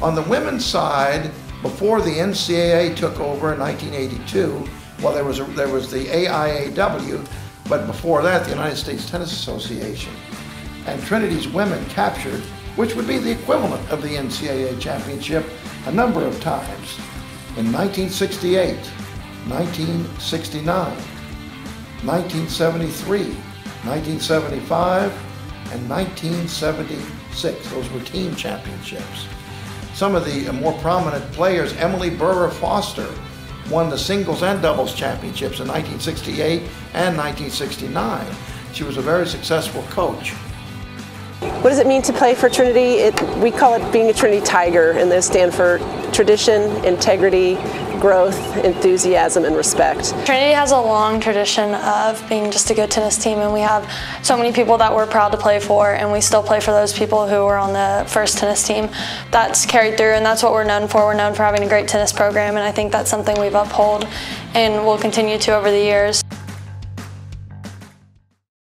On the women's side, before the NCAA took over in 1982, well, there was, a, there was the AIAW, but before that, the United States Tennis Association. And Trinity's women captured, which would be the equivalent of the NCAA championship, a number of times. In 1968, 1969, 1973, 1975, and 1976. Those were team championships. Some of the more prominent players, Emily Burrer Foster, won the singles and doubles championships in 1968 and 1969. She was a very successful coach. What does it mean to play for Trinity? It, we call it being a Trinity Tiger, and they stand for tradition, integrity, growth, enthusiasm, and respect. Trinity has a long tradition of being just a good tennis team, and we have so many people that we're proud to play for, and we still play for those people who were on the first tennis team. That's carried through, and that's what we're known for. We're known for having a great tennis program, and I think that's something we've upheld and will continue to over the years.